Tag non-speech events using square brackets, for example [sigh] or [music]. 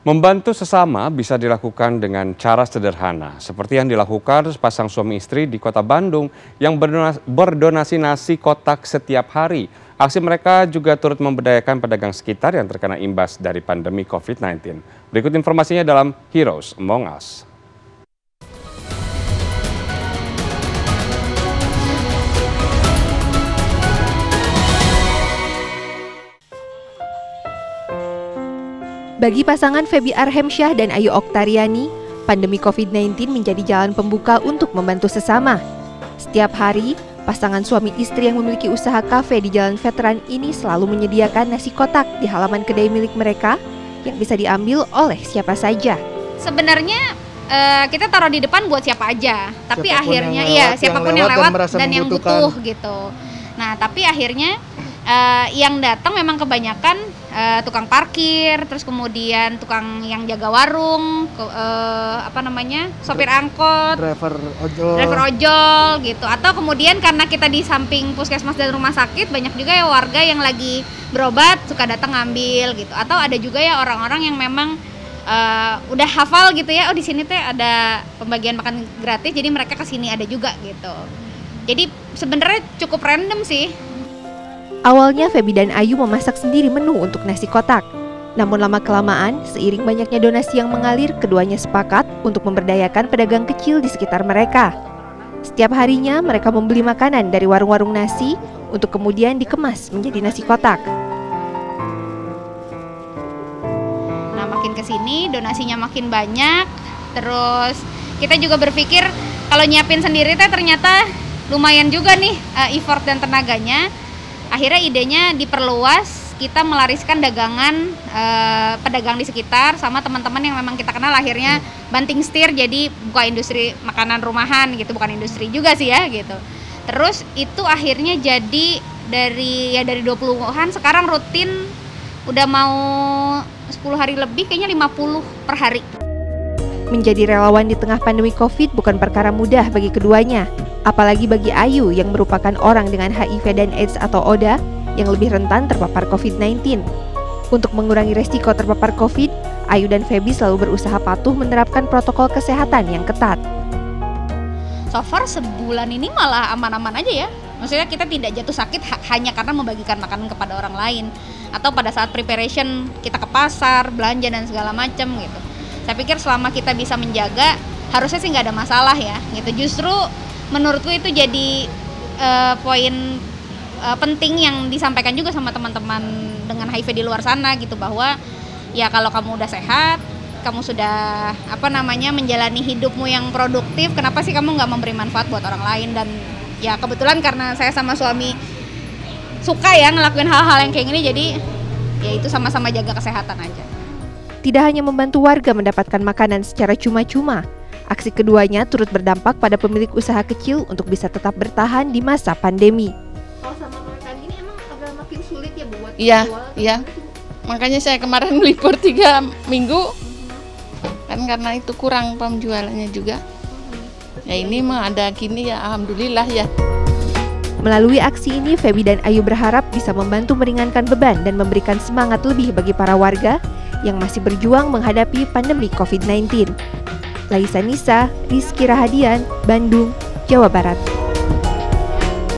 Membantu sesama bisa dilakukan dengan cara sederhana, seperti yang dilakukan sepasang suami istri di kota Bandung yang berdonasi nasi kotak setiap hari. Aksi mereka juga turut memberdayakan pedagang sekitar yang terkena imbas dari pandemi COVID-19. Berikut informasinya dalam Heroes Among Us. Bagi pasangan Febi Arhemsyah dan Ayu Oktariani, pandemi COVID-19 menjadi jalan pembuka untuk membantu sesama. Setiap hari, pasangan suami istri yang memiliki usaha kafe di Jalan Veteran ini selalu menyediakan nasi kotak di halaman kedai milik mereka yang bisa diambil oleh siapa saja. Sebenarnya uh, kita taruh di depan buat siapa aja, tapi siapa pun akhirnya iya siapa pun yang lewat, yang lewat dan, dan yang butuh gitu. Nah, tapi akhirnya uh, yang datang memang kebanyakan uh, tukang parkir, terus kemudian tukang yang jaga warung, ke, uh, apa namanya, sopir angkot, driver ojol, driver ojol gitu. Atau kemudian karena kita di samping puskesmas dan rumah sakit, banyak juga ya warga yang lagi berobat suka datang ngambil gitu. Atau ada juga ya orang-orang yang memang uh, udah hafal gitu ya, oh di sini teh ada pembagian makan gratis, jadi mereka ke sini ada juga gitu. Jadi sebenarnya cukup random sih Awalnya Feby dan Ayu memasak sendiri menu untuk nasi kotak. Namun lama-kelamaan, seiring banyaknya donasi yang mengalir, keduanya sepakat untuk memberdayakan pedagang kecil di sekitar mereka. Setiap harinya mereka membeli makanan dari warung-warung nasi untuk kemudian dikemas menjadi nasi kotak. Nah, makin ke sini donasinya makin banyak. Terus kita juga berpikir kalau nyiapin sendiri ternyata lumayan juga nih uh, effort dan tenaganya akhirnya idenya diperluas kita melariskan dagangan eh, pedagang di sekitar sama teman-teman yang memang kita kenal. Akhirnya banting setir jadi buka industri makanan rumahan gitu. Bukan industri juga sih ya gitu. Terus itu akhirnya jadi dari ya dari 20-an sekarang rutin udah mau 10 hari lebih kayaknya 50 per hari Menjadi relawan di tengah pandemi COVID bukan perkara mudah bagi keduanya apalagi bagi Ayu yang merupakan orang dengan HIV dan AIDS atau ODA yang lebih rentan terpapar COVID-19. Untuk mengurangi resiko terpapar COVID, Ayu dan Feby selalu berusaha patuh menerapkan protokol kesehatan yang ketat. So far sebulan ini malah aman-aman aja ya. Maksudnya kita tidak jatuh sakit hanya karena membagikan makanan kepada orang lain atau pada saat preparation kita ke pasar, belanja dan segala macam gitu. Saya pikir selama kita bisa menjaga harusnya sih nggak ada masalah ya gitu. Justru menurutku itu jadi uh, poin uh, penting yang disampaikan juga sama teman-teman dengan HIV di luar sana gitu. Bahwa ya kalau kamu udah sehat kamu sudah apa namanya menjalani hidupmu yang produktif kenapa sih kamu nggak memberi manfaat buat orang lain? Dan ya kebetulan karena saya sama suami suka ya ngelakuin hal-hal yang kayak gini jadi ya itu sama-sama jaga kesehatan aja tidak hanya membantu warga mendapatkan makanan secara cuma-cuma Aksi keduanya turut berdampak pada pemilik usaha kecil untuk bisa tetap bertahan di masa pandemi. Kalau sama makan ini emang agak makin sulit ya buat Iya, iya. Makanya saya kemarin [laughs] libur tiga minggu kan karena itu kurang penjualannya juga. Ya ini mah ada gini ya, alhamdulillah ya. Melalui aksi ini, Feby dan Ayu berharap bisa membantu meringankan beban dan memberikan semangat lebih bagi para warga yang masih berjuang menghadapi pandemi COVID-19. Laisa Nisa, Rizky Rahadian, Bandung, Jawa Barat.